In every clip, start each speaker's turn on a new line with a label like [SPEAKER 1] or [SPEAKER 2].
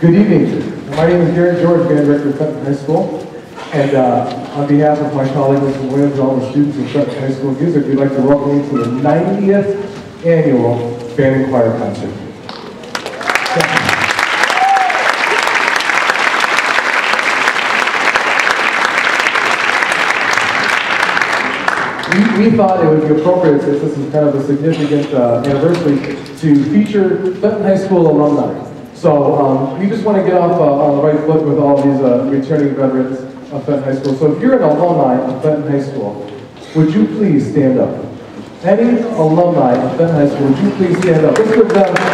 [SPEAKER 1] Good evening. My name is Garrett George, band director of Fenton High School. And uh, on behalf of my colleague, Mr. Williams, and all the students of Fenton High School Music, we'd like to welcome you to the 90th annual Band and Choir Concert. We, thought it would be appropriate, since this is kind of a significant uh, anniversary, to feature Fenton High School alumni. So um, we just want to get off uh, on the right foot with all these uh, returning veterans of Fenton High School. So if you're an alumni of Fenton High School, would you please stand up? Any alumni of Fenton High School, would you please stand up? Let's give them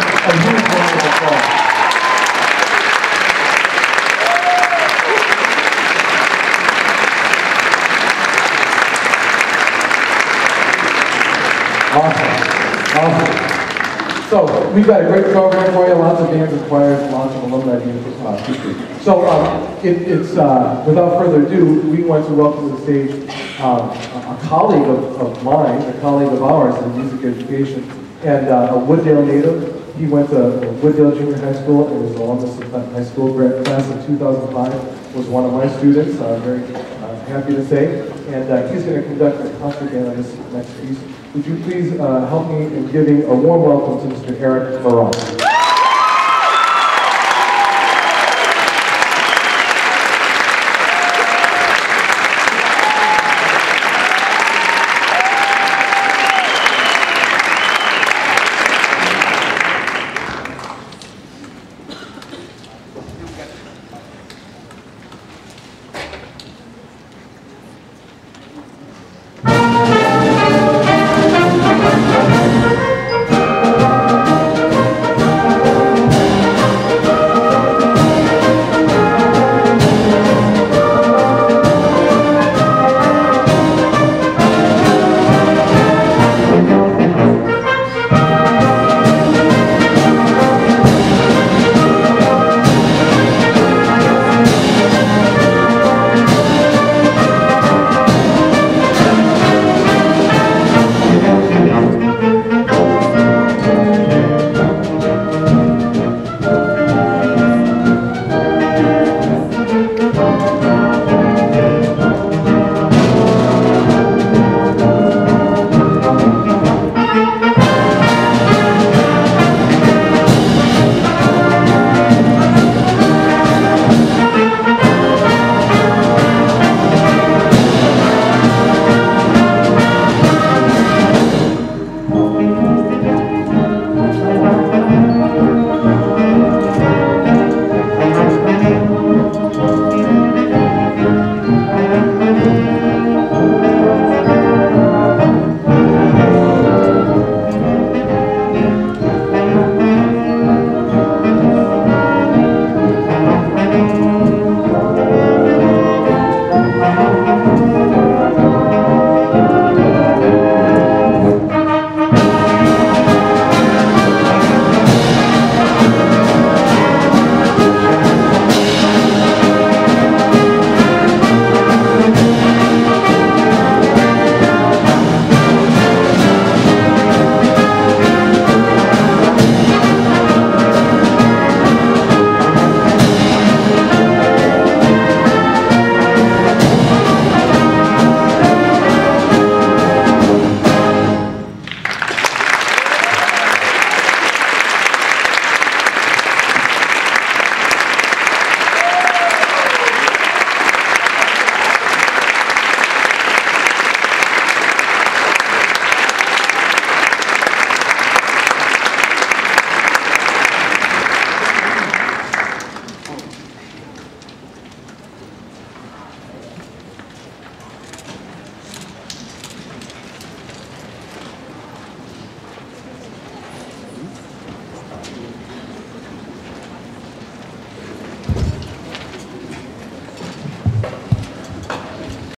[SPEAKER 1] So, we've got a great program for you, lots of bands and choirs, lots of alumni being uh. So, um, it, it's, uh, without further ado, we want to welcome to the stage um, a colleague of, of mine, a colleague of ours in music education, and uh, a Wooddale native. He went to Wooddale Junior High School and was an alumnus of Fenton High School. Class of 2005 was one of my students, uh, very uh, happy to say. And uh, he's going to conduct a concert band on this next piece. Would you please uh, help me in giving a warm welcome to Mr. Eric Moran?